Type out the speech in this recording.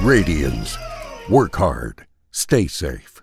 Radians. Work hard, stay safe.